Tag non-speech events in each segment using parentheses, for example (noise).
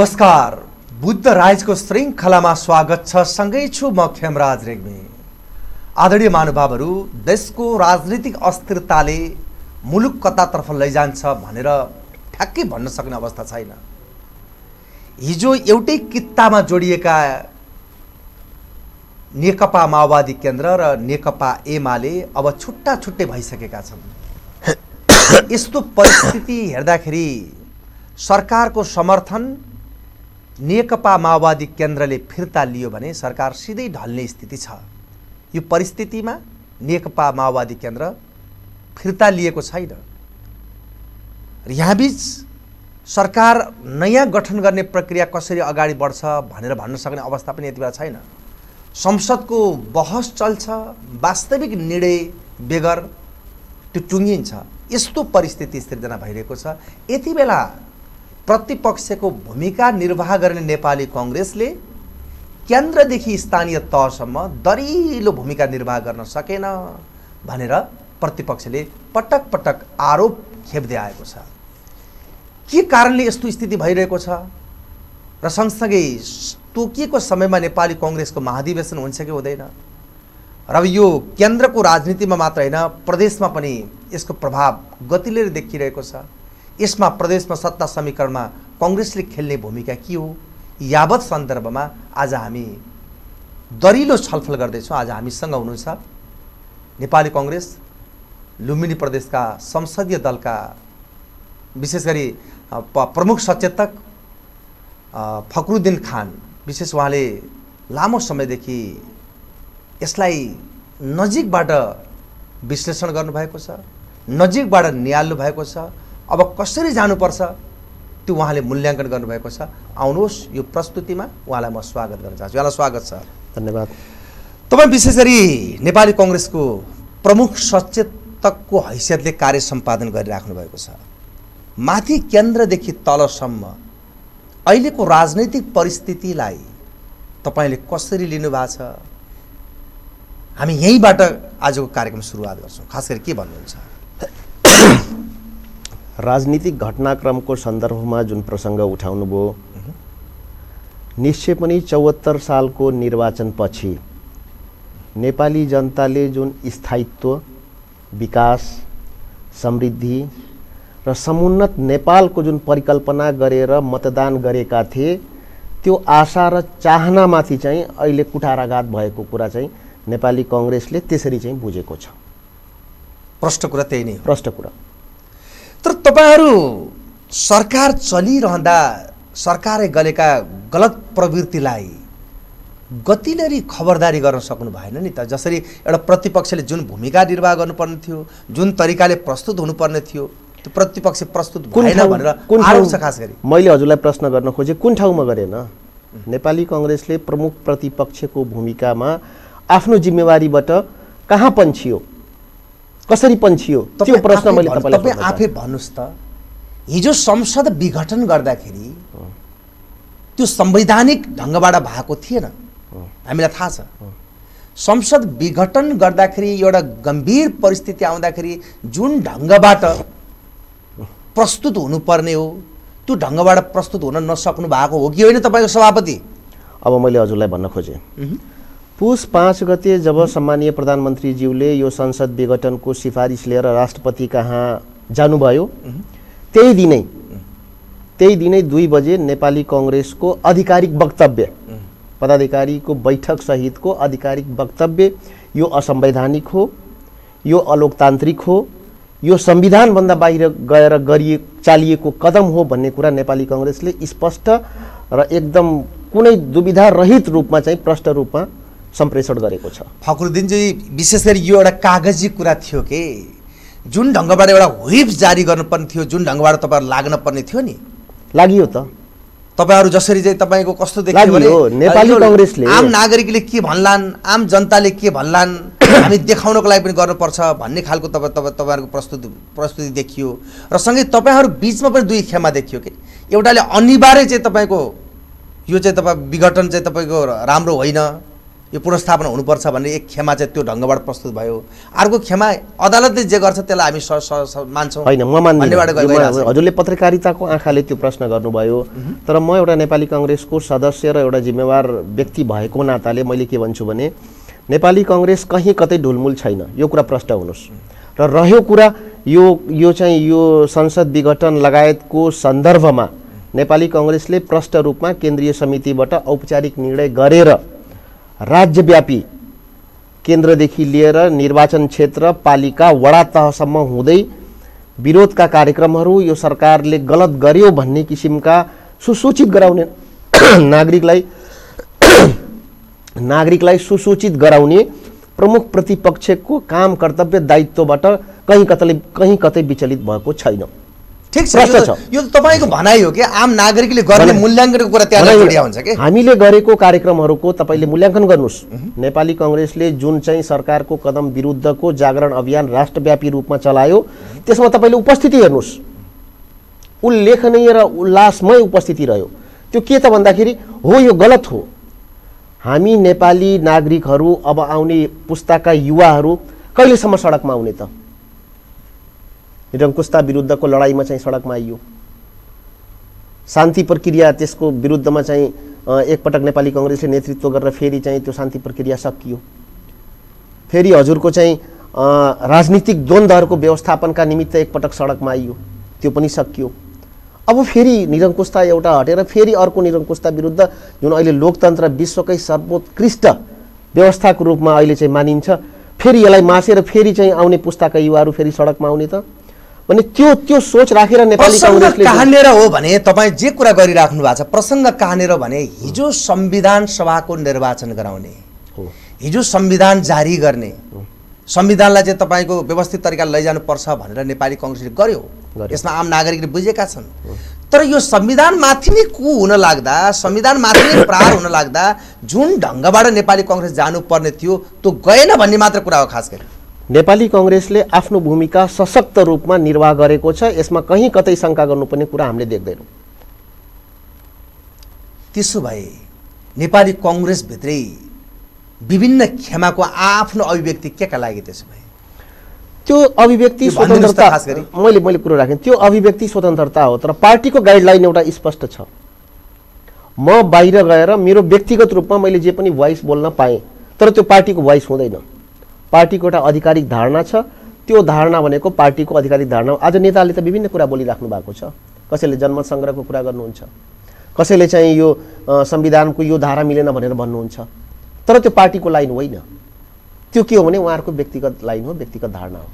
नमस्कार। बुद्ध राजको श्रृङ्खलामा स्वागत छ सँगै छु म खेमराज रेग्मी। आदरणीय महानुभावहरू देशको राजनीतिक अस्थिरताले मुलुक कतातर्फ लैजान्छ भनेर ठ्याक्कै भन्न सक्ने अवस्था छैन। हिजो एउटै कित्तामा जोडिएका नेकपा माओवादी केन्द्र र नेकपा एमाले अब छुट्टा छुट्टै भइसकेका छन्। यस्तो परिस्थिति हेर्दाखेरि सरकारको समर्थन नेकपा माओवादी केन्द्रले फिर्ता लियो भने सरकार सिधै ढल्ने स्थिति छ। यो परिस्थितिमा नेकपा माओवादी केन्द्र फिर्ता लिएको छैन। यहाँबिच सरकार नयाँ गठन गर्ने प्रक्रिया कसरी अगाडि बढ्छ भनेर भन्न सक्ने अवस्था पनि यति बेला छैन। संसदको बहस चल्छ वास्तविक निर्णय बेगर त्यो टुङ्गिन्छ। यस्तो परिस्थिति सिर्जना भइरहेको छ। यति बेला प्रतिपक्षको भूमिका निर्वाह गर्ने नेपाली कङ्ग्रेसले केन्द्रदेखि स्थानीय तहसम्म दरिलो भूमिका निर्वाह गर्न सकेन भनेर प्रतिपक्षले पटक पटक आरोप खेप्दै आएको छ। के कारणले यस्तो स्थिति भइरहेको छ? र सँगसँगै तोकिएको समयमा नेपाली कङ्ग्रेसको महाधिवेशन हुन्छ कि हुँदैन। र यो केन्द्रको राजनीतिमा मात्र होइन प्रदेशमा पनि यसको प्रभाव गतिले देखिरहेको छ। यसमा प्रदेशमा सत्ता समीकरणमा कङ्ग्रेसले खेल्ने भूमिका के हो? यावत सन्दर्भमा आज हामी दरिलो छलफल गर्दैछौँ। आज हामीसँग हुनुहुन्छ नेपाली कङ्ग्रेस लुम्बिनी प्रदेशका संसदीय दलका विशेष गरी प्रमुख सचेतक फक्रुद्दिन खान। विशेष उहाँले लामो समयदेखि यसलाई नजिकबाट विश्लेषण गर्नुभएको छ नजिकबाट निहाल्नु भएको छ। अब कसरी जानुपर्छ? त्यो उहाँले मूल्याङ्कन गर्नुभएको छ। आउनुहोस् यो प्रस्तुतिमा उहाँलाई म स्वागत गर्न चाहन्छु। यहाँलाई स्वागत छ। धन्यवाद। तपाईँ विशेष गरी नेपाली कङ्ग्रेसको प्रमुख सचेतकको हैसियतले कार्य सम्पादन गरिराख्नु भएको छ। माथि केन्द्रदेखि तलसम्म अहिलेको राजनैतिक परिस्थितिलाई तपाईँले कसरी लिनुभएको छ? हामी यहीँबाट आजको कार्यक्रम सुरुवात गर्छौँ। खास गरी के भन्नुहुन्छ? राजनीतिक घटनाक्रमको सन्दर्भमा जुन प्रसङ्ग उठाउनुभयो निश्चय पनि चौहत्तर सालको निर्वाचनपछि नेपाली जनताले जुन स्थायित्व विकास समृद्धि र समुन्नत नेपालको जुन परिकल्पना गरेर मतदान गरेका थिए त्यो आशा र चाहनामाथि चाहिँ अहिले कुठाराघात भएको कुरा चाहिँ नेपाली कङ्ग्रेसले त्यसरी चाहिँ बुझेको छ। प्रष्ट कुरा त्यही नै प्रष्ट कुरा। तर तपाईँहरू सरकार चलिरहँदा सरकारले गलेका गलत प्रवृत्तिलाई गतिलरी खबरदारी गर्न सक्नु भएन नि त। जसरी एउटा प्रतिपक्षले जुन भूमिका निर्वाह गर्नुपर्ने थियो जुन तरिकाले प्रस्तुत हुनुपर्ने थियो त्यो प्रतिपक्ष प्रस्तुत भएन भनेर कुन आरोप छ खास गरी। मैले हजुरलाई प्रश्न गर्न खोजेँ कुन ठाउँमा गरेन? नेपाली कङ्ग्रेसले प्रमुख प्रतिपक्षको भूमिकामा आफ्नो जिम्मेवारीबाट कहाँ पन्छियो? कसरी पन्छियो त्यो तपाईँ प्रश्न मैले तपाईँ आफै भन्नुहोस् त। हिजो संसद विघटन गर्दाखेरि त्यो संवैधानिक ढङ्गबाट भएको थिएन। हामीलाई थाहा छ। संसद विघटन गर्दाखेरि एउटा गम्भीर परिस्थिति आउँदाखेरि जुन ढङ्गबाट प्रस्तुत हुनुपर्ने हो त्यो ढङ्गबाट प्रस्तुत हुन नसक्नु भएको हो कि होइन तपाईँको सभापति? अब मैले हजुरलाई भन्न खोजेँ। पुस पाँच गते जब सम्मानीय प्रधानमन्त्रीज्यूले यो संसद विघटनको सिफारिस लिएर राष्ट्रपति कहाँ जानुभयो त्यही दिनै त्यही दिनै दुई बजे नेपाली कङ्ग्रेसको आधिकारिक वक्तव्य पदाधिकारीको बैठक सहितको आधिकारिक वक्तव्य यो असंवैधानिक हो यो अलोकतान्त्रिक हो यो संविधानभन्दा बाहिर गएर गरिए चालिएको कदम हो भन्ने कुरा नेपाली कङ्ग्रेसले स्पष्ट र एकदम कुनै दुविधा रहित रूपमा चाहिँ प्रष्ट रूपमा सम्प्रेषण गरेको छ। फखरुद्दिनजी विशेष गरी यो एउटा कागजी कुरा थियो कि? जुन ढङ्गबाट एउटा व्हिप जारी गर्नुपर्ने थियो जुन ढङ्गबाट तपाईँहरू लाग्न पर्ने थियो नि? लागि त। तपाईँहरू जसरी चाहिँ तपाईँको कस्तो देखियो लाग्यो, नेपाली कङ्ग्रेसले- आम नागरिकले के भन्लान् आम जनताले के भन्लान् (coughs) हामी देखाउनको लागि पनि गर्नुपर्छ भन्ने खालको तपाईँ तपाईँ तपाईँहरूको प्रस्तुति प्रस्तुति देखियो। र सँगै तपाईँहरू बिचमा पनि दुई खेमा देखियो कि? एउटाले अनिवार्य चाहिँ तपाईँको यो चाहिँ तपाईँ विघटन चाहिँ तपाईँको राम्रो होइन। यो पुनर्स्थापना हुनुपर्छ भन्ने एक क्षमा चाहिँ त्यो ढङ्गबाट प्रस्तुत भयो। अर्को क्षमा अदालतले जे गर्छ त्यसलाई हामी मान्छौँ होइन म मान्दिनँ। हजुरले पत्रकारिताको आँखाले त्यो प्रश्न गर्नुभयो। तर म एउटा नेपाली कङ्ग्रेसको सदस्य र एउटा जिम्मेवार व्यक्ति भएको नाताले मैले के भन्छु भने नेपाली कङ्ग्रेस कहीँ कतै ढुलमुल छैन। यो कुरा प्रष्ट हुनुहोस्। र रह्यो कुरा यो यो चाहिँ यो संसद विघटन लगायतको सन्दर्भमा नेपाली कङ्ग्रेसले प्रष्ट रूपमा केन्द्रीय समितिबाट औपचारिक निर्णय गरेर राज्यव्यापी केन्द्रदेखि लिएर निर्वाचन क्षेत्र पालिका वडा तहसम्म हुँदै विरोधका कार्यक्रमहरू यो सरकारले गलत गर्यो भन्ने किसिमका सुसूचित गराउने (clears throat) नागरिकलाई (clears throat) नागरिकलाई सुसूचित गराउने प्रमुख प्रतिपक्षको काम कर्तव्य दायित्वबाट कहीँ कतै कहीँ कतै विचलित भएको छैन। ठिक छ यो। त- तपाईँको भनाइ हो कि आम नागरिकले गर्ने मूल्याङ्कनको कुरा त्यहाँ जोडिया हुन्छ कि? हामीले गरेको कार्यक्रमहरूको तपाईँले मूल्याङ्कन गर्नुहोस्। नेपाली कङ्ग्रेसले जुन चाहिँ सरकारको कदम विरुद्धको जागरण अभियान राष्ट्रव्यापी रूपमा चलायो त्यसमा तपाईँले उपस्थिति हेर्नुहोस्। उल्लेखनीय र उल्लासमय उपस्थिति रह्यो। त्यो के त भन्दाखेरि हो यो गलत हो। हामी नेपाली नागरिकहरू अब आउने पुस्ताका युवाहरू कहिलेसम्म सडकमा आउने त? निरङ्कुशता विरुद्धको लडाइँमा चाहिँ सडकमा आइयो। शान्ति प्रक्रिया त्यसको विरुद्धमा चाहिँ एकपटक नेपाली कङ्ग्रेसले नेतृत्व गरेर फेरि चाहिँ त्यो शान्ति प्रक्रिया सकियो। फेरि हजुरको चाहिँ राजनीतिक द्वन्द्वहरूको व्यवस्थापनका निमित्त एकपटक सडकमा आइयो। त्यो पनि सकियो। अब फेरि निरङ्कुशता एउटा हटेर फेरि अर्को निरङ्कुशता विरुद्ध जुन अहिले लोकतन्त्र विश्वकै सर्वोत्कृष्ट व्यवस्थाको रूपमा अहिले चाहिँ मानिन्छ फेरि यसलाई मासेर फेरि चाहिँ आउने पुस्ताका युवाहरू फेरि सडकमा आउने त। भने त्यो त्यो सोच राखेर नेपाली कहाँनिर हो भने तपाईँ जे कुरा गरिराख्नु भएको छ प्रसङ्ग कहाँनिर भने हिजो संविधान सभाको निर्वाचन गराउने हो। हिजो संविधान जारी गर्ने संविधानलाई चाहिँ तपाईँको व्यवस्थित तरिकाले लैजानुपर्छ भनेर नेपाली कङ्ग्रेसले गर्यो। गर्यो। यसमा आम नागरिकले बुझेका छन्। तर यो संविधानमाथि नै कु हुन लाग्दा संविधानमाथि नै प्रहार हुन लाग्दा जुन ढङ्गबाट नेपाली कङ्ग्रेस जानुपर्ने थियो त्यो गएन भन्ने मात्र कुरा हो खास गरी। नेपाली कङ्ग्रेसले आफ्नो भूमिका सशक्त रूपमा निर्वाह गरेको छ। यसमा कहीँ कतै शङ्का गर्नुपर्ने कुरा हामीले देख्दैनौँ। त्यसो भए नेपाली कङ्ग्रेसभित्रै विभिन्न क्षमाको आफ्नो अभिव्यक्ति के का लागि त्यसो भए? त्यो अभिव्यक्ति स्वतन्त्रता। मैले मैले कुरो राखेँ। त्यो अभिव्यक्ति स्वतन्त्रता हो तर पार्टीको गाइडलाइन एउटा स्पष्ट छ। म बाहिर गएर मेरो व्यक्तिगत रूपमा मैले जे पनि भोइस बोल्न पाएँ तर त्यो पार्टीको भोइस हुँदैन। पार्टीको एउटा आधिकारिक धारणा छ। त्यो धारणा भनेको पार्टीको आधिकारिक धारणा। आज नेताले त विभिन्न कुरा बोलिराख्नु भएको छ। कसैले जनमत सङ्ग्रहको कुरा गर्नुहुन्छ। कसैले चाहिँ यो संविधानको यो धारा मिलेन भनेर भन्नुहुन्छ। तर त्यो पार्टीको लाइन होइन। त्यो के हो भने उहाँहरूको व्यक्तिगत लाइन हो व्यक्तिगत धारणा हो।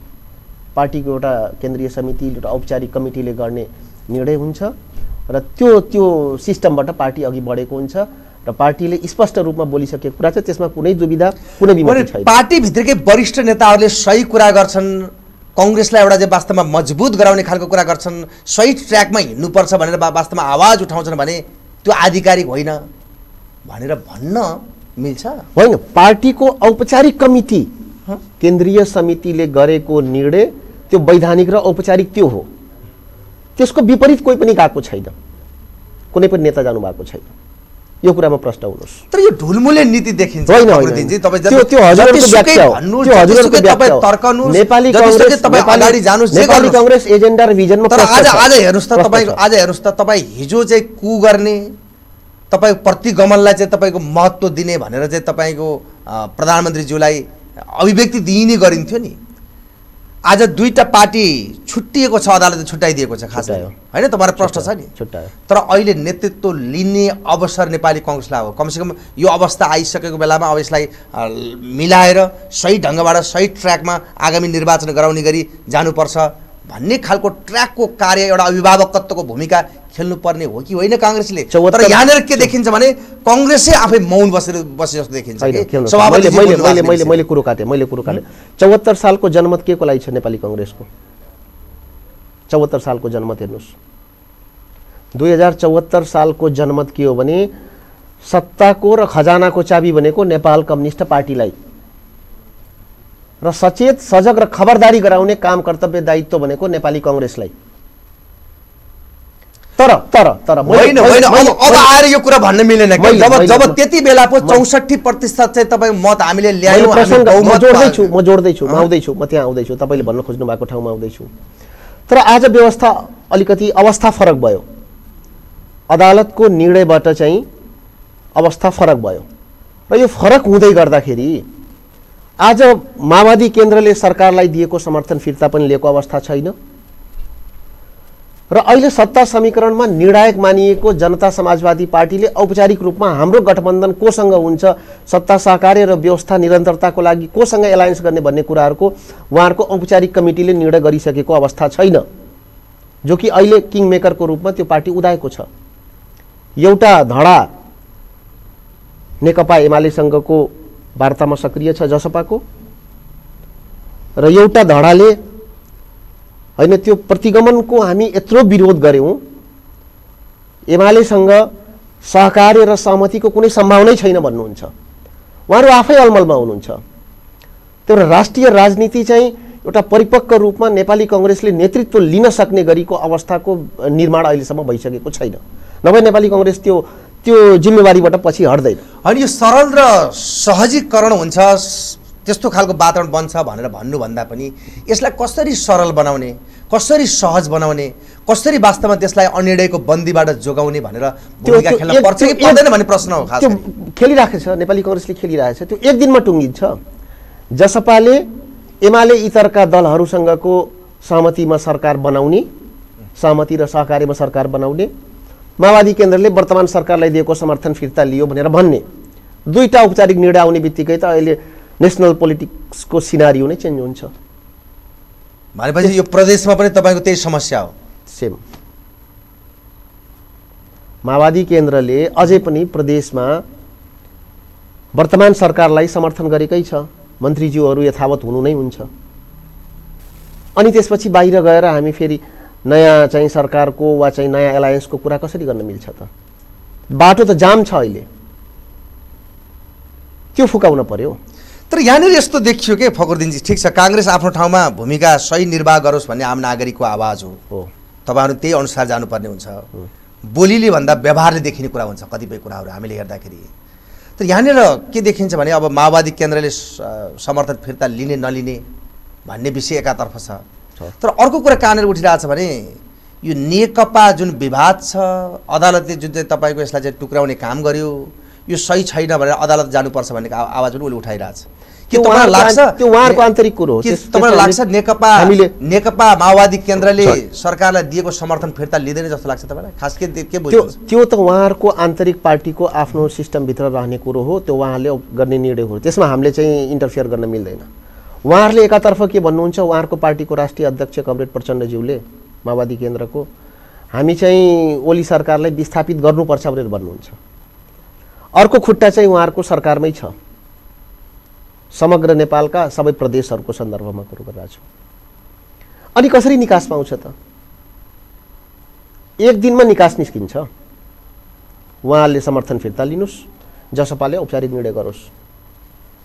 पार्टीको एउटा केन्द्रीय समिति एउटा औपचारिक कमिटीले गर्ने निर्णय हुन्छ। र त्यो त्यो सिस्टमबाट पार्टी अघि बढेको हुन्छ। र पार्टीले स्पष्ट रूपमा बोलिसकेको कुरा छ त्यसमा कुनै दुविधा कुनै छैन। पार्टीभित्रकै वरिष्ठ नेताहरूले सही कुरा गर्छन् कङ्ग्रेसलाई एउटा चाहिँ वास्तवमा मजबुत गराउने खालको कुरा गर्छन् सही ट्र्याकमा हिँड्नुपर्छ भनेर वास्तवमा आवाज उठाउँछन् भने त्यो आधिकारिक होइन भनेर भन्न मिल्छ। होइन पार्टीको औपचारिक कमिटी केन्द्रीय समितिले गरेको निर्णय त्यो वैधानिक र औपचारिक त्यो हो। त्यसको विपरीत कोही पनि गएको छैन। कुनै पनि नेता जानुभएको छैन। यो कुरामा प्रश्न हुनुहोस्। तर यो ढुलमुले नीति देखिन्छ नेपाली कङ्ग्रेस एजेन्डा र भिजनमा आज। आज हेर्नुहोस् त तपाईँको। आज हेर्नुहोस् त तपाईँ हिजो चाहिँ कु गर्ने तपाईँ प्रतिगमनलाई चाहिँ तपाईँको महत्त्व दिने भनेर चाहिँ तपाईँको प्रधानमन्त्रीज्यूलाई अभिव्यक्ति दिइने गरिन्थ्यो नि। आज दुईटा पार्टी छुट्टिएको छ अदालतले छुट्याइदिएको छ खास। होइन? तपाईँहरू प्रश्न छ नि? छुट्यायो। तर अहिले नेतृत्व लिने अवसर नेपाली कङ्ग्रेसलाई हो। कमसेकम यो अवस्था आइसकेको बेलामा अब यसलाई मिलाएर सही ढङ्गबाट सही ट्र्याकमा आगामी निर्वाचन गराउने गरी जानुपर्छ भन्ने खालको ट्र्याकको कार्य एउटा अभिभावकत्वको भूमिका खेल्नुपर्ने हो कि होइन काङ्ग्रेसले? तर यहाँनिर के देखिन्छ भने कङ्ग्रेसै आफै मौन बसेर बसे जस्तो देखिन्छ मैले मैले। मैले कुरो काटेँ मैले कुरो काटेँ। चौहत्तर सालको जनमत के को लागि छ नेपाली कङ्ग्रेसको? चौहत्तर सालको जनमत हेर्नुहोस्। दुई हजार चौहत्तर सालको जनमत के हो भने सत्ताको र खजानाको चाबी भनेको नेपाल कम्युनिस्ट पार्टीलाई। र सचेत सजग र खबरदारी गराउने काम कर्तव्य दायित्व भनेको नेपाली कङ्ग्रेसलाई। तर तर तर होइन होइन अब आएर यो कुरा भन्न मिलेन जब जब त्यति बेला पो चौसठी प्रतिशत चाहिँ तपाईँ मत हामीले मैले ल्यायौँ म जोड्दैछु म जोड्दैछु म? आउँदैछु म त्यहाँ आउँदैछु तपाईँले भन्न खोज्नु भएको ठाउँमा आउँदैछु। तर आज व्यवस्था अलिकति अवस्था फरक भयो। अदालतको निर्णयबाट चाहिँ अवस्था फरक भयो। र यो फरक हुँदै गर्दाखेरि आज माओवादी केन्द्रले सरकारलाई दिएको समर्थन फिर्ता पनि लिएको अवस्था छैन। र अहिले सत्ता समीकरणमा निर्णायक मानिएको जनता समाजवादी पार्टीले औपचारिक रूपमा हाम्रो गठबन्धन कोसँग हुन्छ सत्ता सहकार्य र व्यवस्था निरन्तरताको लागि कोसँग एलायन्स गर्ने भन्ने कुराहरूको उहाँहरूको औपचारिक कमिटीले निर्णय गरिसकेको अवस्था छैन जो कि अहिले किङ मेकरको रूपमा त्यो पार्टी उदाएको छ। एउटा धडा नेकपा एमालेसँगको वार्तामा सक्रिय छ जसपाको र एउटा धडाले होइन त्यो प्रतिगमनको हामी यत्रो विरोध गऱ्यौँ। एमालेसँग सहकार्य र सहमतिको कुनै सम्भावनै छैन भन्नुहुन्छ। उहाँहरू आफै अलमलमा हुनुहुन्छ। त्यो राष्ट्रिय राजनीति चाहिँ एउटा परिपक्व रूपमा नेपाली कङ्ग्रेसले नेतृत्व लिन सक्ने गरीको अवस्थाको निर्माण अहिलेसम्म भइसकेको छैन। नभए नेपाली कङ्ग्रेस त्यो त्यो जिम्मेवारीबाट पछि हट्दैन। होइन यो सरल र सहजीकरण हुन्छ। त्यस्तो खालको वातावरण बन्छ भनेर भन्नुभन्दा पनि यसलाई कसरी सरल बनाउने कसरी सहज बनाउने कसरी वास्तवमा त्यसलाई अनिर्णयको बन्दीबाट जोगाउने भनेर भूमिका खेल्न पर्छ कि पर्दैन भन्ने प्रश्न हो खास त्यो। खेलिरहेको छ नेपाली कङ्ग्रेसले खेलिरहेको छ त्यो एक दिनमा टुङ्गिन्छ। जसपाले एमाले इतरका दलहरूसँगको सहमतिमा सरकार बनाउने सहमति र सहकार्यमा सरकार बनाउने माओवादी केन्द्रले वर्तमान सरकारलाई दिएको समर्थन फिर्ता लियो भनेर भन्ने। दुईवटा औपचारिक निर्णय आउने बित्तिकै त अहिले नेसनल पोलिटिक्सको सिनारियो नै चेन्ज हुन्छ। भनेपछि यो प्रदेशमा पनि तपाईँको त्यही समस्या हो। सेम माओवादी केन्द्रले अझै पनि प्रदेशमा वर्तमान सरकारलाई समर्थन गरेकै छ। मन्त्रीज्यूहरू यथावत हुनु नै हुन्छ। अनि त्यसपछि बाहिर गएर हामी फेरि नयाँ चाहिँ सरकारको वा चाहिँ नयाँ एलायन्सको कुरा कसरी गर्न मिल्छ त? बाटो त जाम छ अहिले। त्यो फुकाउन पर्यो। तर यहाँनिर यस्तो देखियो कि फखरुद्दिनजी ठिक छ काङ्ग्रेस आफ्नो ठाउँमा भूमिका सही निर्वाह गरोस् भन्ने आम नागरिकको आवाज हो। तपाईँहरू त्यही अनुसार जानुपर्ने हुन्छ। बोलीले भन्दा व्यवहारले देखिने कुरा हुन्छ कतिपय कुराहरू हामीले हेर्दाखेरि। तर यहाँनिर के देखिन्छ भने अब माओवादी केन्द्रले समर्थन फिर्ता लिने नलिने भन्ने विषय एकातर्फ छ। तर अर्को कुरा कहाँनिर उठिरहेको छ भने यो नेकपा जुन विवाद छ अदालतले जुन चाहिँ तपाईँको यसलाई चाहिँ टुक्राउने काम गर्यो यो सही छैन भनेर अदालत जानुपर्छ भन्ने आवाज पनि उसले उठाइरहेछ। के तपाईँलाई लाग्छ त्यो उहाँहरूको आन्तरिक कुरो? हो। के त्यस- तपाईँलाई त्यसमा लाग्छ हामी- नेकपा हामीले- नेकपा माओवादी केन्द्रले. सरकारलाई दिएको समर्थन फिर्ता लिँदैन जस्तो लाग्छ तपाईँलाई? खास के के त्यो त उहाँहरूको आन्तरिक पार्टीको आफ्नो सिस्टमभित्र रहने कुरो हो त्यो उहाँले गर्ने निर्णय हो। त्यसमा हामीले चाहिँ इन्टरफियर गर्न मिल्दैन। उहाँहरूले एकातर्फ के भन्नुहुन्छ उहाँहरूको पार्टीको राष्ट्रिय अध्यक्ष कमरेड प्रचण्डज्यूले माओवादी केन्द्रको। हामी चाहिँ ओली सरकारलाई विस्थापित गर्नुपर्छ भनेर भन्नुहुन्छ। अर्को खुट्टा चाहिँ उहाँहरूको सरकारमै छ। समग्र नेपालका सबै प्रदेशहरूको सन्दर्भमा कुरो गरिरहेको छु। अनि कसरी निकास पाउँछ त? एक दिनमा निकास निस्किन्छ। उहाँले समर्थन फिर्ता लिनुहोस् जसपाले औपचारिक निर्णय गरोस्।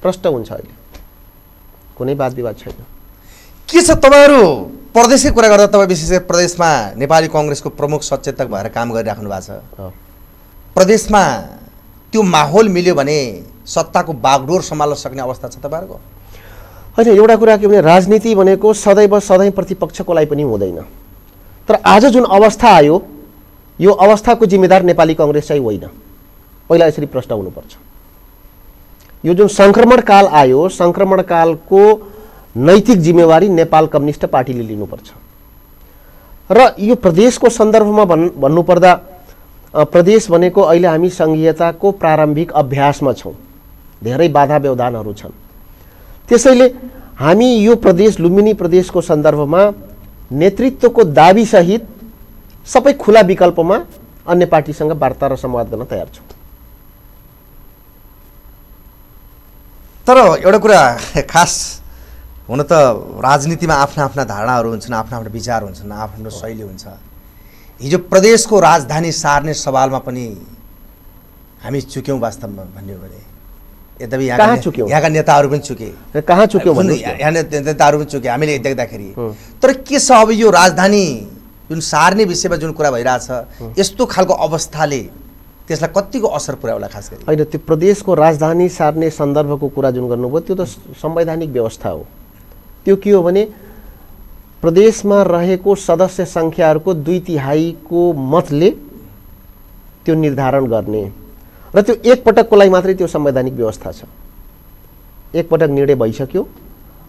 प्रष्ट हुन्छ अहिले। कुनै वाद विवाद छैन। के छ तपाईँहरू? प्रदेशकै कुरा गर्दा तपाईँ विशेष गरी प्रदेशमा नेपाली कङ्ग्रेसको प्रमुख सचेतक भएर काम गरिराख्नु भएको छ। प्रदेशमा त्यो माहौल मिल्यो भने सत्ताको बागडोर सम्हाल्न सक्ने अवस्था छ तपाईँहरूको? होइन एउटा कुरा के भने राजनीति भनेको सदैव सधैँ प्रतिपक्षको लागि पनि हुँदैन। तर आज जुन अवस्था आयो यो अवस्थाको जिम्मेदार नेपाली कङ्ग्रेस चाहिँ होइन। पहिला यसरी प्रश्न हुनुपर्छ। यो जुन सङ्क्रमण काल आयो सङ्क्रमण कालको नैतिक जिम्मेवारी नेपाल कम्युनिस्ट पार्टीले लिनुपर्छ। र यो प्रदेशको सन्दर्भमा भन् भन्नुपर्दा प्रदेश भनेको अहिले हामी सङ्घीयताको प्रारम्भिक अभ्यासमा छौँ। धेरै बाधा व्यवधानहरू छन्। त्यसैले हामी यो प्रदेश लुम्बिनी प्रदेशको सन्दर्भमा नेतृत्वको दाबीसहित सबै खुला विकल्पमा अन्य पार्टीसँग वार्ता र संवाद गर्न तयार छौँ। तर एउटा कुरा खास हुन त राजनीतिमा आफ्ना आफ्ना धारणाहरू हुन्छन् आफ्ना आफ्ना विचार हुन्छन् आफ्नो शैली हुन्छ। हिजो प्रदेशको राजधानी सार्ने सवालमा पनि हामी चुक्यौँ वास्तवमा भन्ने हो भने। यद्यपि कहाँ यहाँका ने- चुक्यौँ? यहाँका नेताहरू पनि चुके कहाँ चुक्यौँ। यहाँ नेताहरू पनि चुके हामीले देख्दाखेरि। तर के छ अब यो राजधानी जुन सार्ने विषयमा जुन कुरा भइरहेछ यस्तो खालको अवस्थाले त्यसलाई कतिको असर पुर्याउला खास गरी होइन त्यो प्रदेशको राजधानी सार्ने सन्दर्भको कुरा जुन गर्नुभयो त्यो त संवैधानिक व्यवस्था हो त्यो के हो भने प्रदेशमा रहेको सदस्य सङ्ख्याहरूको दुई तिहाईको मतले त्यो निर्धारण गर्ने र त्यो एकपटकको लागि मात्रै त्यो संवैधानिक व्यवस्था छ। एकपटक निर्णय भइसक्यो।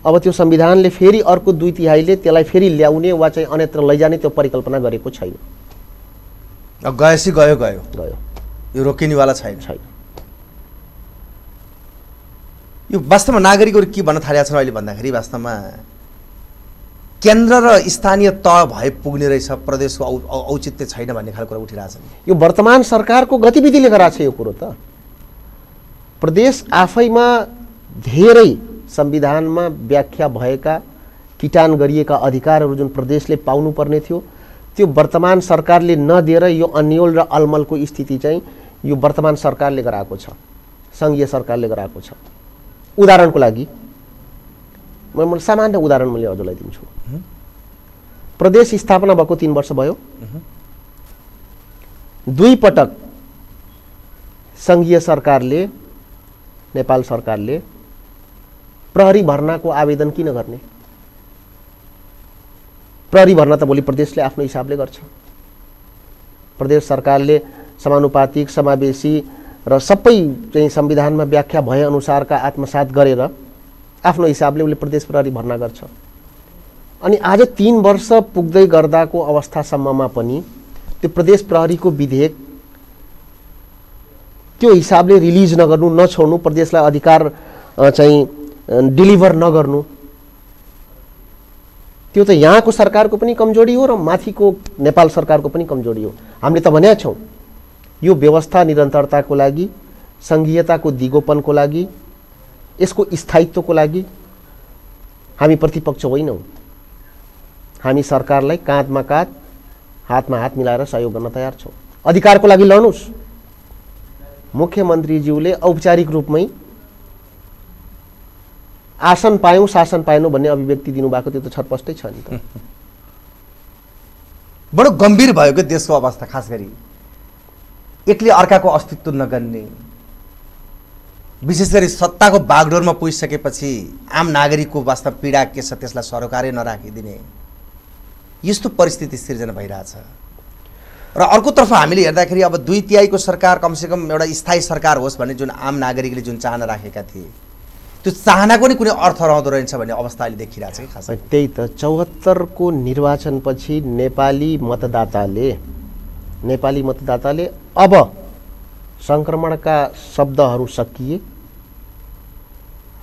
अब त्यो संविधानले फेरि अर्को दुई तिहाईले त्यसलाई फेरि ल्याउने वा चाहिँ अन्यत्र लैजाने त्यो परिकल्पना गरेको छैन। अब गएपछि गयो गयो। गयो। यो रोकिनेवाला छैन। छैन। यो वास्तवमा नागरिकहरू के भन्न थालेका छन् अहिले भन्दाखेरि वास्तवमा केन्द्र र स्थानीय तह भए पुग्ने रहेछ प्रदेशको औचित्य छैन भन्ने खालको कुरा उठिरहेछन्। यो वर्तमान सरकारको गतिविधिले गराएको छ यो कुरो त। प्रदेश आफैमा धेरै संविधानमा व्याख्या भएका किटान गरिएका अधिकारहरू जुन प्रदेशले पाउनुपर्ने थियो त्यो वर्तमान सरकारले नदिएर यो अन्यल र अलमलको स्थिति चाहिँ यो वर्तमान सरकारले गराएको छ सङ्घीय सरकारले गराएको छ। उदाहरणको लागि म सामान्य उदाहरण मैले हजुरलाई दिन्छु। प्रदेश स्थापना भएको तिन वर्ष भयो। दुई पटक सङ्घीय सरकारले नेपाल सरकारले प्रहरी भर्नाको आवेदन किन गर्ने? प्रहरी भर्ना त भोलि प्रदेशले आफ्नो हिसाबले गर्छ। प्रदेश सरकारले समानुपातिक समावेशी र सबै चाहिँ संविधानमा व्याख्या भएअनुसारका आत्मसात गरेर आफ्नो हिसाबले उसले प्रदेश प्रहरी भर्ना गर्छ। अनि आज तिन वर्ष पुग्दै गर्दाको अवस्थासम्ममा पनि त्यो प्रदेश प्रहरीको विधेयक त्यो हिसाबले रिलिज नगर्नु नछोड्नु प्रदेशलाई अधिकार चाहिँ डेलिभर नगर्नु त्यो त यहाँको सरकारको पनि कमजोरी हो र माथिको नेपाल सरकारको पनि कमजोरी हो। हामीले त भनेका छौँ यो व्यवस्था निरन्तरताको लागि सङ्घीयताको दिगोपनको लागि यसको स्थायित्वको लागि हामी प्रतिपक्ष होइनौँ। हामी सरकारलाई काँधमा काँध हातमा हात मिलाएर सहयोग गर्न तयार छौँ। अधिकारको लागि लड्नुहोस् मुख्यमन्त्रीज्यूले औपचारिक रूपमै आसन पायौँ शासन पाएनौँ भन्ने अभिव्यक्ति दिनुभएको त्यो त छटपष्टै छ नि त। (laughs) बडो गम्भीर भयो क्या देशको अवस्था खास गरी? एकले अर्काको अस्तित्व नगर्ने विशेष गरी सत्ताको बागडोरमा पुगिसकेपछि आम नागरिकको वास्तव पीडा के छ त्यसलाई सरोकारै नराखिदिने। यस्तो परिस्थिति सिर्जना भइरहेछ। र अर्कोतर्फ हामीले हेर्दाखेरि अब दुई तिहाईको सरकार कमसेकम एउटा स्थायी सरकार होस् भन्ने जुन आम नागरिकले जुन चाहना राखेका थिए त्यो चाहनाको नि कुनै अर्थ रहँदो रहेछ भन्ने अवस्था अहिले देखिरहेछ कि खास। त्यही त चौहत्तरको निर्वाचनपछि नेपाली मतदाताले नेपाली मतदाताले अब सङ्क्रमणका शब्दहरू सकिए।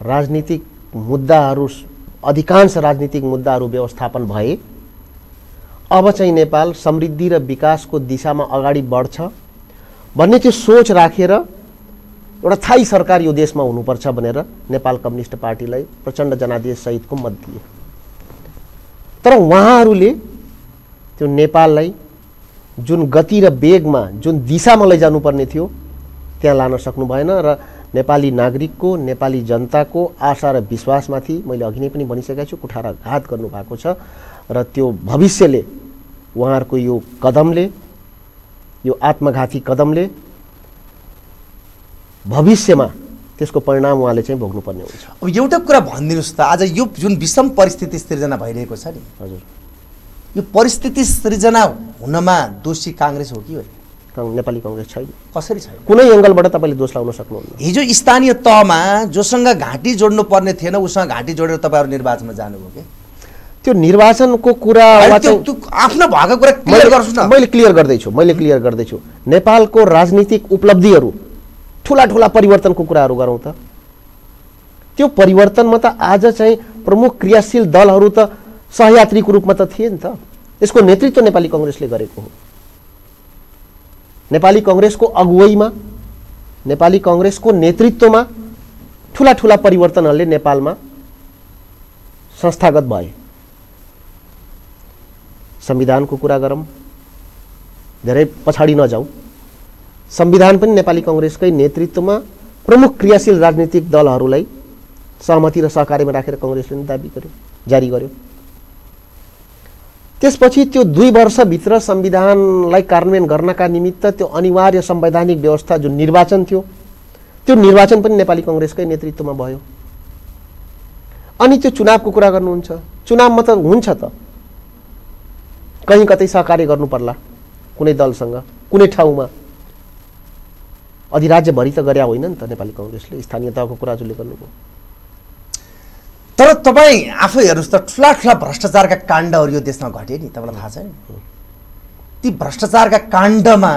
राजनीतिक मुद्दाहरू अधिकांश राजनीतिक मुद्दाहरू व्यवस्थापन भए। अब चाहिँ नेपाल समृद्धि र विकासको दिशामा अगाडि बढ्छ भन्ने त्यो सोच राखेर एउटा थाई सरकार यो देशमा हुनुपर्छ भनेर नेपाल कम्युनिस्ट पार्टीलाई प्रचण्ड जनादेश सहितको मत दिए तर उहाँहरूले त्यो नेपाललाई जुन गति र वेगमा जुन दिशामा लैजानुपर्ने थियो त्यहाँ लान सक्नु भएन र नेपाली नागरिकको नेपाली जनताको आशा र विश्वासमाथि मैले अघि नै पनि भनिसकेको छु कुठाराघात गर्नुभएको छ। र त्यो भविष्यले उहाँहरूको यो कदमले यो आत्मघाती कदमले भविष्यमा त्यसको परिणाम उहाँले चाहिँ भोग्नुपर्ने हुन्छ। अब एउटा कुरा भनिदिनुहोस् त आज यो जुन विषम परिस्थिति सिर्जना भइरहेको छ नि हजुर। यो परिस्थिति सृजना हुनमा दोषी काङ्ग्रेस हो कि होइन? नेपाली कङ्ग्रेस छैन। कसरी छैन? कुनै एङ्गलबाट तपाईँले दोष लाउन सक्नुहुन्न। हिजो स्थानीय तहमा जोसँग घाँटी जोड्नु पर्ने थिएन उसँग घाँटी जोडेर तपाईँहरू निर्वाचनमा जानुभयो कि? त्यो निर्वाचनको कुरा आफ्नो भएको कुरा क्लियर गर्नुहोस् न। मैले क्लियर गर्दैछु मैले क्लियर गर्दैछु। नेपालको राजनीतिक उपलब्धिहरू ठुला ठुला परिवर्तनको कुराहरू गरौँ त। त्यो परिवर्तनमा त आज चाहिँ प्रमुख क्रियाशील दलहरू त सहयात्रीको रूपमा त थिए नि त। यसको नेतृत्व नेपाली कङ्ग्रेसले गरेको हो। नेपाली कङ्ग्रेसको अगुवैमा नेपाली कङ्ग्रेसको नेतृत्वमा ठुला ठुला परिवर्तनहरूले नेपालमा संस्थागत भए। संविधानको कुरा गरौँ। धेरै पछाडि नजाउँ संविधान पनि नेपाली कङ्ग्रेसकै नेतृत्वमा प्रमुख क्रियाशील राजनीतिक दलहरूलाई सहमति र सहकार्यमा राखेर कङ्ग्रेसले नि दाबी गर्यो जारी गर्यो। त्यसपछि त्यो दुई वर्षभित्र संविधानलाई कार्यान्वयन गर्नका निमित्त त्यो अनिवार्य संवैधानिक व्यवस्था जुन निर्वाचन थियो त्यो निर्वाचन पनि नेपाली कङ्ग्रेसकै नेतृत्वमा भयो। अनि त्यो चुनावको कुरा गर्नुहुन्छ। चुनावमा त हुन्छ त। कहीँ कतै सहकार्य गर्नु पर्ला कुनै दलसँग कुनै ठाउँमा। अधिराज्यभरि त गरे होइन नि त नेपाली कङ्ग्रेसले स्थानीय तहको कुरा जसले गर्नुभयो। तर तपाईँ आफै हेर्नुहोस् त ठुला ठुला भ्रष्टाचारका काण्डहरू यो देशमा घटे नि तपाईँलाई थाहा छ नि। ती भ्रष्टाचारका काण्डमा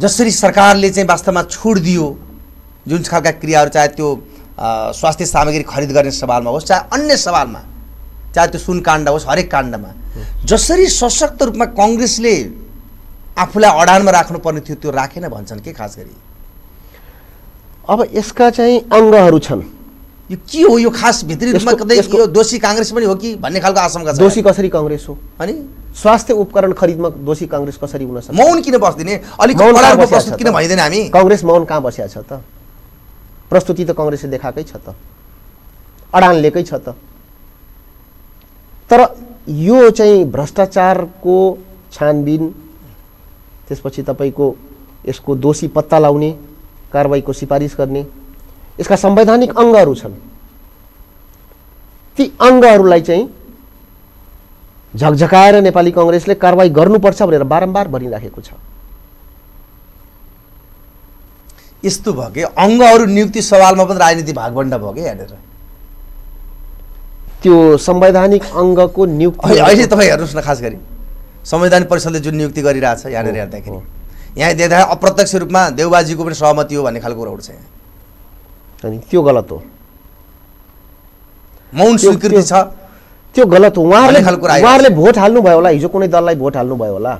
जसरी सरकारले चाहिँ वास्तवमा छुट दियो जुन खालका क्रियाहरू चाहे त्यो स्वास्थ्य सामग्री खरिद गर्ने सवालमा होस् चाहे अन्य सवालमा चाहे त्यो सुन काण्ड होस् हरेक काण्डमा। जसरी सशक्त रूपमा कङ्ग्रेसले आफूलाई अडानमा राख्नुपर्ने थियो त्यो राखेन भन्छन् के खास गरी? अब यसका चाहिँ अङ्गहरू छन्। यो के हो यो खास भित्री रूपमा कतै यो दोषी काङ्ग्रेस पनि हो कि भन्ने खालको आशंका छ? दोषी कसरी कङ्ग्रेस हो? अनि? स्वास्थ्य उपकरण खरिदमा दोषी कङ्ग्रेस कसरी हुन सक्छ? मौन किन बस्दिने? अलिक प्रस्तुत किन? भइँदैन हामी? कङ्ग्रेस मौन कहाँ बसिया छ त? प्रस्तुति त कङ्ग्रेसले देखाएकै छ त? अडान लिएकै छ त? तर यो चाहिँ भ्रष्टाचारको छानबिन त्यसपछि तपाईँको यसको दोषी पत्ता लगाउने कारवाहीको सिफारिस गर्ने यसका संवैधानिक अङ्गहरू छन्। ती अङ्गहरूलाई चाहिँ झकझकाएर नेपाली कङ्ग्रेसले कारवाही गर्नुपर्छ भनेर बारम्बार भनिराखेको छ। यस्तो भयो कि अङ्गहरू नियुक्ति सवालमा पनि राजनीति भागभण्डा भयो कि यहाँनिर? त्यो संवैधानिक अङ्गको नियुक्ति अहिले तपाईँ हेर्नुहोस् न खास गरी। संविधान परिषदले जुन नियुक्ति गरिरहेछ यहाँनिर हेर्दाखेरि। यहाँ देख्दा अप्रत्यक्ष रूपमा देउबाजीको पनि सहमति हो भन्ने खालको कुरा उठ्छ यहाँ। अनि त्यो गलत हो। मौन स्वीकृति छ। त्यो गलत हो। उहाँहरूले उहाँहरूले भोट हाल्नुभयो होला। हिजो कुनै दललाई भोट हाल्नुभयो होला।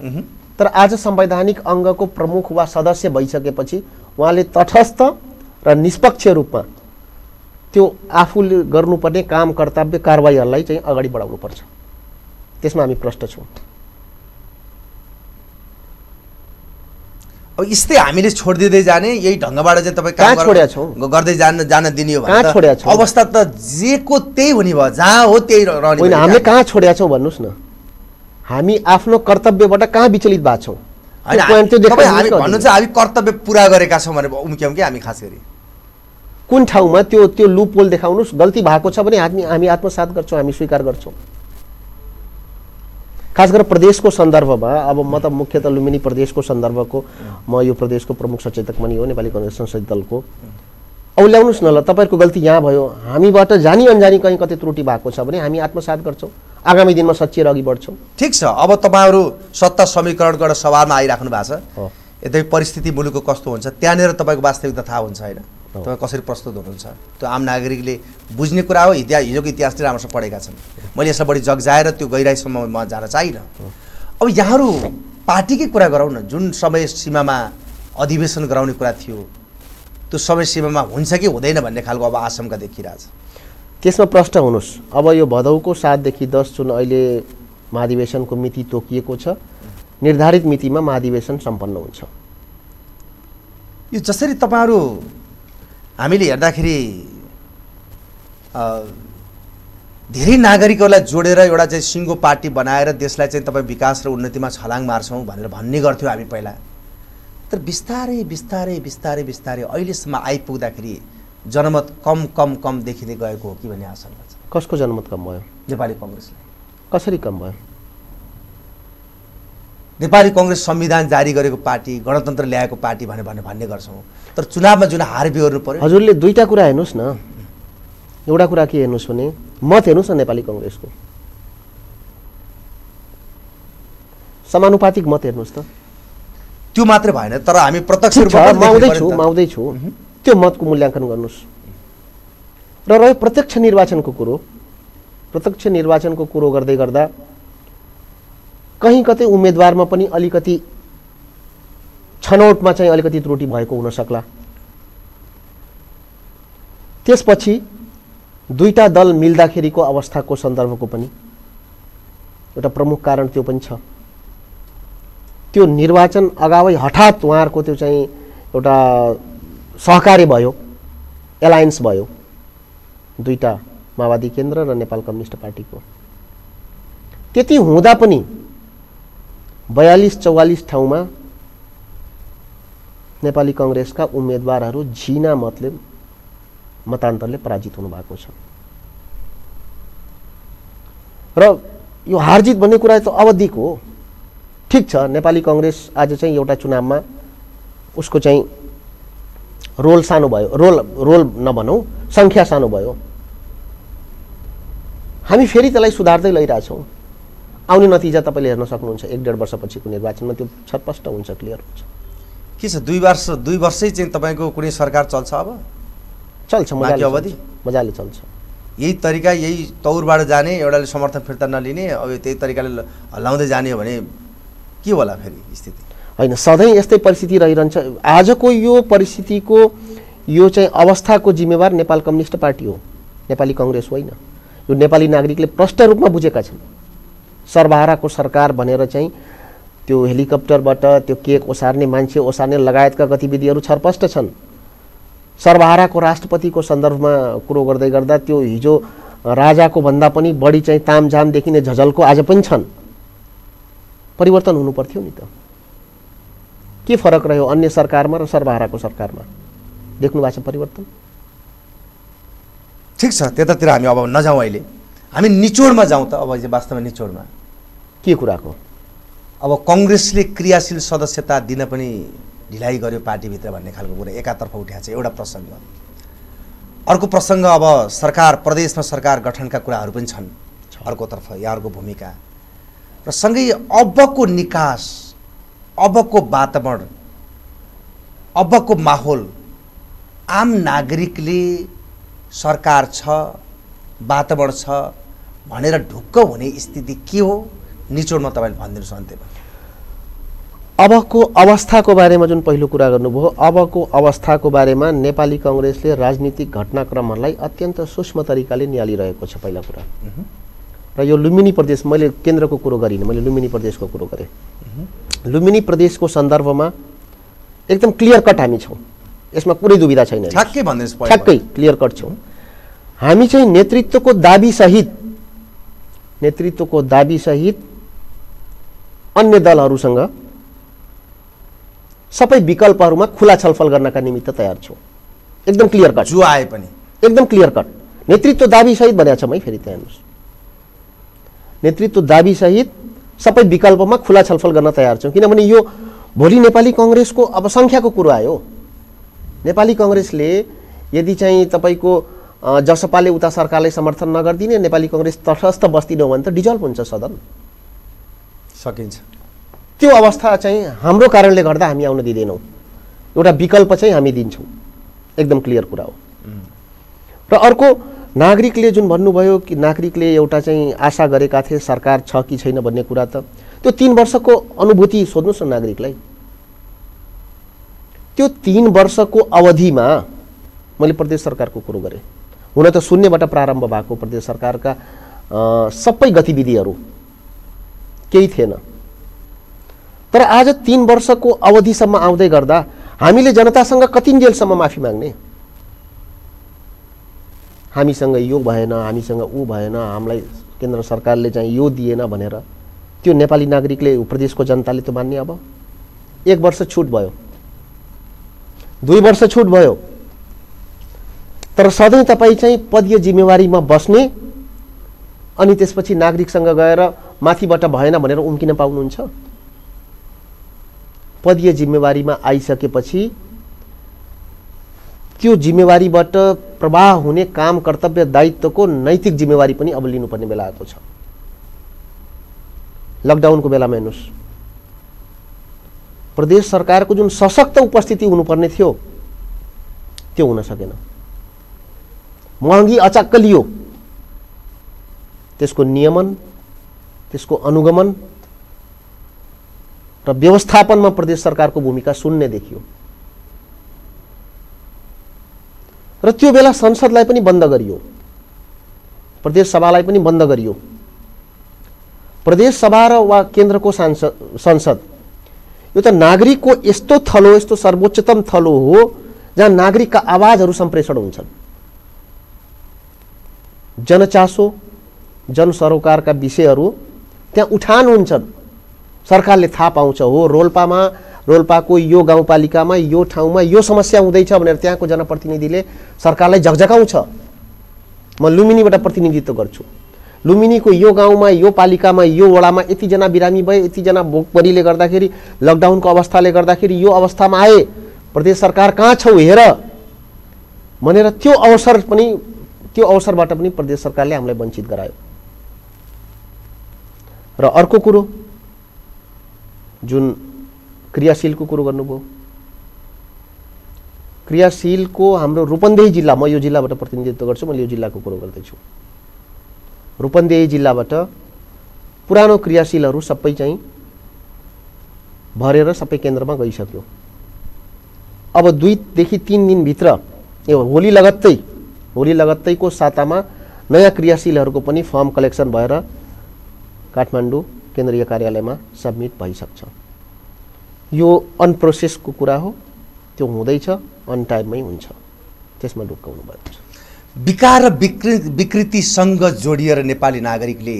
तर आज संवैधानिक अङ्गको प्रमुख वा सदस्य भइसकेपछि उहाँले तटस्थ र निष्पक्ष रूपमा त्यो आफूले गर्नुपर्ने काम कर्तव्य कारवाहीहरूलाई चाहिँ अगाडि बढाउनुपर्छ त्यसमा हामी प्रष्ट छौँ अब यस्तै हामीले छोडिदिँदै जाने यही ढङ्गबाट चाहिँ तपाईँ कहाँ छोडेका छौँ? गर्दै जान जान दिने हो भने कहाँ त छोडेका छौँ? अवस्था त जेको त्यही हुने भयो जहाँ हो त्यही रहने होइन हामीले। कहाँ छोडेका छौँ भन्नुहोस् न हामी आफ्नो कर्तव्यबाट कहाँ विचलित भएको छौँ हामी भन्नु हामी कर्तव्य पुरा गरेका छौँ भनेर उम्क्यौँ कि हामी खास गरी कुन ठाउँमा त्यो त्यो लुपोल देखाउनुहोस् गल्ती भएको छ भने हामी हामी आत्मसात गर्छौँ हामी स्वीकार गर्छौँ। खास गरेर प्रदेशको सन्दर्भमा अब म त मुख्यतः लुम्बिनी प्रदेशको सन्दर्भको म यो प्रदेशको प्रमुख सचेतक पनि हो नेपाली कङ्ग्रेस संसदीय दलको। अब ल्याउनुहोस् न ल तपाईँहरूको गल्ती यहाँ भयो। हामीबाट जानी अनजानी कहीँ कतै त्रुटि भएको छ भने हामी आत्मसात गर्छौँ। आगामी दिनमा सच्चिएर अघि बढ्छौँ। ठिक छ अब तपाईँहरू सत्ता समीकरणको एउटा सवालमा आइराख्नु भएको छ। यद्यपि परिस्थिति मुलुकको कस्तो हुन्छ त्यहाँनिर तपाईँको वास्तविकता थाहा हुन्छ होइन? तपाईँ कसरी प्रस्तुत हुनुहुन्छ? त्यो आम नागरिकले बुझ्ने कुरा हो इतिहास हिजोको इतिहास चाहिँ राम्रोसँग पढेका छन्। मैले यसलाई बढी जगजाएर त्यो गहिराइसम्म म जान चाहिनँ। अब यहाँहरू पार्टीकै कुरा गरौँ न जुन समय सीमामा अधिवेशन गराउने कुरा थियो त्यो समय सीमामा हुन्छ कि हुँदैन भन्ने खालको अब आशंका देखिरहेछ। त्यसमा प्रष्ट हुनुहोस्। अब यो भदौको सातदेखि दस जुन अहिले महाधिवेशनको मिति तोकिएको छ निर्धारित मितिमा महाधिवेशन सम्पन्न हुन्छ। यो जसरी तपाईँहरू हामीले हेर्दाखेरि धेरै नागरिकहरूलाई जोडेर एउटा चाहिँ सिङ्गो पार्टी बनाएर देशलाई चाहिँ तपाईँ विकास र उन्नतिमा छलाङ मार्छौँ भनेर भन्ने गर्थ्यौँ हामी पहिला। तर बिस्तारै बिस्तारै बिस्तारै बिस्तारै अहिलेसम्म आइपुग्दाखेरि जनमत कम कम कम देखिँदै गएको हो कि भन्ने आशंका छ कसको जनमत कम भयो? नेपाली कङ्ग्रेसलाई। कसरी कम भयो? नेपाली कङ्ग्रेस संविधान जारी गरेको पार्टी गणतन्त्र ल्याएको पार्टी भने भने भन्ने गर्छौँ। तर चुनावमा जुन हार बिहोर्नु पर्यो हजुरले दुईवटा कुरा हेर्नुहोस् न। एउटा कुरा के हेर्नुहोस् भने मत हेर्नुहोस् न नेपाली कङ्ग्रेसको। समानुपातिक मत हेर्नुहोस् त। त्यो मात्रै भएन तर हामी प्रत्यक्ष म आउँदैछु। आउँदैछु। त्यो मतको मूल्याङ्कन गर्नुहोस्। र रह्यो प्रत्यक्ष निर्वाचनको कुरो। प्रत्यक्ष निर्वाचनको कुरो गर्दै गर्दा कहीँ कतै उम्मेदवारमा पनि अलिकति छनौटमा चाहिँ अलिकति त्रुटि भएको हुन सक्ला त्यसपछि दुईटा दल मिल्दाखेरिको अवस्थाको सन्दर्भको पनि एउटा प्रमुख कारण त्यो पनि छ। त्यो निर्वाचन अगावै हठात उहाँहरूको त्यो चाहिँ एउटा सहकार्य भयो एलायन्स भयो दुईटा माओवादी केन्द्र र नेपाल कम्युनिस्ट पार्टीको। त्यति हुँदा पनि बयालिस चौवालिस ठाउँमा नेपाली कङ्ग्रेसका उम्मेदवारहरू झिना मतले मतान्तरले पराजित हुनुभएको छ। र यो हारजित भन्ने कुरा त अवधिको हो। ठिक छ नेपाली कङ्ग्रेस आज चाहिँ एउटा चुनावमा उसको चाहिँ रोल सानो भयो रोल रोल नभनौँ सङ्ख्या सानो भयो। हामी फेरि त्यसलाई सुधार्दै लैरहेछौँ। आउने नतिजा तपाईँले हेर्न सक्नुहुन्छ एक डेढ वर्षपछिको निर्वाचनमा त्यो छटपष्ट हुन्छ क्लियर हुन्छ। के छ दुई वर्ष दुई वर्षै चाहिँ तपाईँको कुनै सरकार चल्छ अब? चल्छ मजाले अवधि? मजाले चल्छ। यही तरिका यही तौरबाट जाने एउटाले समर्थन फिर्ता नलिने अब त्यही तरिकाले लाउँदै जाने हो भने के होला फेरि स्थिति? होइन सधैँ यस्तै परिस्थिति रहिरहन्छ। आजको यो परिस्थितिको यो चाहिँ अवस्थाको जिम्मेवार नेपाल कम्युनिस्ट पार्टी हो। नेपाली कङ्ग्रेस होइन। यो नेपाली नागरिकले प्रष्ट रूपमा बुझेका छन्। सर्वहाराको सरकार भनेर चाहिँ त्यो हेलिकप्टरबाट त्यो केक ओसार्ने मान्छे ओसार्ने लगायतका गतिविधिहरू छरपष्ट छन्। सर्वहाराको राष्ट्रपतिको सन्दर्भमा कुरो गर्दै गर्दा त्यो हिजो राजाको भन्दा पनि बढी चाहिँ तामझाम देखिने झझल्को आज पनि छन्। परिवर्तन हुनु पर्थ्यो नि त। के फरक रह्यो अन्य सरकारमा र सर्वहाराको सरकारमा? देख्नु भएको छ परिवर्तन? ठिक छ त्यतातिर हामी अब नजाउँ अहिले। हामी निचोडमा जाउँ त अब वास्तवमा निचोडमा। के कुराको? अब कङ्ग्रेसले क्रियाशील सदस्यता दिन पनि ढिलाइ गर्यो पार्टीभित्र भन्ने खालको कुरा एकातर्फ उठाएको छ एउटा प्रसङ्ग। अर्को प्रसङ्ग अब सरकार प्रदेशमा सरकार गठनका कुराहरू पनि छन् अर्कोतर्फ यहाँहरूको भूमिका। र सँगै अबको निकास अबको वातावरण अबको माहौल आम नागरिकले सरकार छ वातावरण छ भनेर ढुक्क हुने स्थिति के हो? निचोडमा तपाईँले भनिदिनुहोस् अन्त्यमा अबको अवस्थाको बारेमा जुन पहिलो कुरा गर्नुभयो अबको अवस्थाको बारेमा नेपाली कङ्ग्रेसले राजनीतिक घटनाक्रमहरूलाई अत्यन्त सूक्ष्म तरिकाले निहालिरहेको छ पहिला कुरा। र यो लुम्बिनी प्रदेश मैले केन्द्रको कुरो गरिनँ मैले लुम्बिनी प्रदेशको कुरो गरेँ। लुम्बिनी प्रदेशको सन्दर्भमा एकदम क्लियर कट हामी छौँ। यसमा कुनै दुविधा छैन। ठ्याक्कै क्लियर कट छौँ। हामी चाहिँ नेतृत्वको दाबीसहित नेतृत्वको दाबीसहित अन्य दलहरूसँग सबै विकल्पहरूमा खुला छलफल गर्नका निमित्त तयार छौँ। एकदम क्लियर कट। जो आए पनि। एकदम क्लियर कट। नेतृत्व दाबीसहित भनेको छ मै फेरि त्यहाँ हेर्नुहोस्। नेतृत्व दाबीसहित सबै विकल्पमा खुला छलफल गर्न तयार छौँ। किनभने यो भोलि नेपाली कङ्ग्रेसको अब सङ्ख्याको कुरो आयो। नेपाली कङ्ग्रेसले यदि चाहिँ तपाईँको जसपाले उता सरकारलाई समर्थन नगरिदिने नेपाली कङ्ग्रेस तटस्थ बस्दिनँ भने त डिजल्भ हुन्छ सदन। सकिन्छ। त्यो अवस्था चाहिँ हाम्रो कारणले गर्दा हामी आउन दिँदैनौँ। एउटा विकल्प चाहिँ हामी दिन्छौँ। एकदम क्लियर कुरा हो। र अर्को नागरिकले जुन भन्नुभयो कि नागरिकले एउटा चाहिँ आशा गरेका थिए सरकार छ कि छैन भन्ने कुरा त त्यो तिन वर्षको अनुभूति सोध्नुहोस् न नागरिकलाई। त्यो तिन वर्षको अवधिमा मैले प्रदेश सरकारको कुरो गरेँ। हुन त शून्यबाट प्रारम्भ भएको प्रदेश सरकारका सबै गतिविधिहरू केही थिएन। तर आज तिन वर्षको अवधिसम्म आउँदै गर्दा हामीले जनतासँग कतिन्जेलसम्म माफी माग्ने? हामीसँग यो भएन हामीसँग ऊ भएन हामीलाई केन्द्र सरकारले चाहिँ यो दिएन भनेर त्यो नेपाली नागरिकले प्रदेशको जनताले त मान्ने अब। एक वर्ष छुट भयो। दुई वर्ष छुट भयो। तर सधैँ तपाईँ चाहिँ पदीय जिम्मेवारीमा बस्ने अनि त्यसपछि नागरिकसँग गएर माथिबाट भएन भनेर उम्किन पाउनुहुन्छ? पदीय जिम्मेवारीमा आइसकेपछि त्यो जिम्मेवारीबाट प्रवाह हुने काम कर्तव्य दायित्वको नैतिक जिम्मेवारी पनि अब लिनुपर्ने बेला आएको छ। लकडाउनको बेलामा हेर्नुहोस्। प्रदेश सरकारको जुन सशक्त उपस्थिति हुनुपर्ने थियो त्यो हुन सकेन। महँगी अचाक्क लियो। त्यसको नियमन त्यसको अनुगमन र व्यवस्थापनमा प्रदेश सरकारको भूमिका शून्य देखियो। र त्यो बेला संसदलाई पनि बन्द गरियो। प्रदेश सभालाई पनि बन्द गरियो। प्रदेश सभा र वा केन्द्रको सांसद संसद यो त नागरिकको यस्तो थलो यस्तो सर्वोच्चतम थलो हो जहाँ नागरिकका आवाजहरू सम्प्रेषण हुन्छन्। जनचासो जनसरोकारका विषयहरू त्यहाँ उठान हुन्छन् सरकारले थाहा पाउँछ हो रोल्पामा रोल्पाको यो गाउँपालिकामा यो ठाउँमा यो समस्या हुँदैछ भनेर त्यहाँको जनप्रतिनिधिले सरकारलाई झकझकाउँछ। म लुम्बिनीबाट प्रतिनिधित्व गर्छु। लुम्बिनीको यो गाउँमा यो पालिकामा यो वडामा यतिजना बिरामी भए यतिजना भोकमरीले गर्दाखेरि लकडाउनको अवस्थाले गर्दाखेरि यो अवस्थामा आए प्रदेश सरकार कहाँ छौ हेर भनेर त्यो अवसर पनि त्यो अवसरबाट पनि प्रदेश सरकारले हामीलाई वञ्चित गरायो। र अर्को कुरो जुन क्रियाशीलको कुरो गर्नुभयो। क्रियाशीलको हाम्रो रूपन्देही जिल्ला म यो जिल्लाबाट प्रतिनिधित्व गर्छु मैले यो जिल्लाको कुरो गर्दैछु। रूपन्देही जिल्लाबाट पुरानो क्रियाशीलहरू सबै चाहिँ भरेर सबै केन्द्रमा गइसक्यो। अब दुईदेखि तिन दिनभित्र यो होली लगत्तै होली लगत्तैको सातामा नयाँ क्रियाशीलहरूको पनि फर्म कलेक्सन भएर काठमाडौँ केन्द्रीय कार्यालयमा सब्मिट भइसक्छ। यो अनप्रोसेसको कुरा हो। त्यो हुँदैछ अन टाइममै हुन्छ। त्यसमा ढुक्काउनु भएको छ। विकार र विकृ विकृतिसँग जोडिएर नेपाली नागरिकले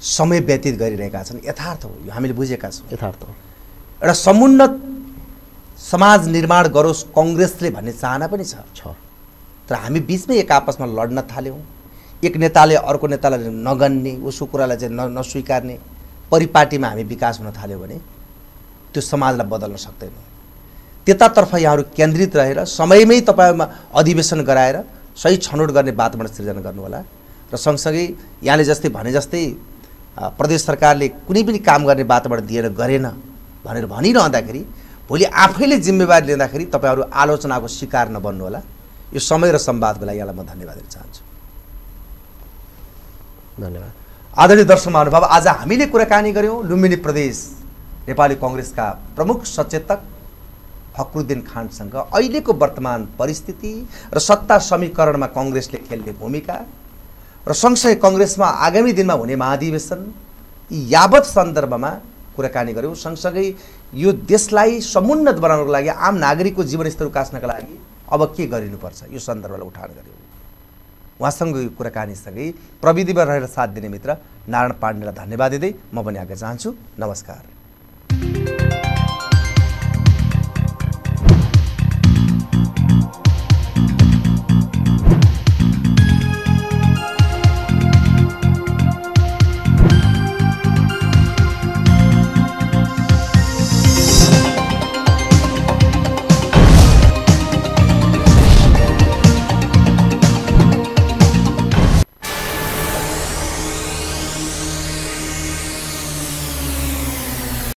समय व्यतीत गरिरहेका छन् यथार्थ हो। यो हामीले बुझेका छौँ। यथार्थ हो। एउटा समुन्नत समाज निर्माण गरोस् कङ्ग्रेसले भन्ने चाहना पनि छ। छ। तर हामी बिचमै एक आपसमा लड्न थाल्यौँ। एक नेताले अर्को नेतालाई नगन्ने उसको कुरालाई चाहिँ न नस्वीकार्ने परिपाटीमा हामी विकास हुन थाल्यो भने त्यो समाजलाई बदल्न सक्दैनौँ। त्यतातर्फ यहाँहरू केन्द्रित रहेर समयमै तपाईँमा अधिवेशन गराएर सही छनौट गर्ने वातावरण सृजना गर्नुहोला र सँगसँगै यहाँले जस्तै भने जस्तै प्रदेश सरकारले कुनै पनि काम गर्ने वातावरण दिएर गरेन भनेर भनिरहँदाखेरि भोलि आफैले जिम्मेवारी लिँदाखेरि तपाईँहरू आलोचनाको शिकार नबन्नुहोला। यो समय र संवादको लागि यहाँलाई म धन्यवाद दिन चाहन्छु। धन्यवाद। आदरणीय दर्शक महानुभाव आज हामीले कुराकानी गऱ्यौँ लुम्बिनी प्रदेश नेपाली कङ्ग्रेसका प्रमुख सचेतक फक्रुद्दिन खानसँग। अहिलेको वर्तमान परिस्थिति र सत्ता समीकरणमा कङ्ग्रेसले खेल्ने भूमिका र सँगसँगै कङ्ग्रेसमा आगामी दिनमा हुने महाधिवेशन यी यावत सन्दर्भमा कुराकानी गऱ्यौँ सँगसँगै यो देशलाई समुन्नत बनाउनको लागि आम नागरिकको जीवनस्तर उकास्नका लागि अब के गरिनुपर्छ? यो सन्दर्भलाई उठान गर्यो। उहाँसँग यो कुराकानीसँगै प्रविधिमा रहेर साथ दिने मित्र नारायण पाण्डेलाई धन्यवाद दिँदै म पनि आज चाहन्छु। नमस्कार।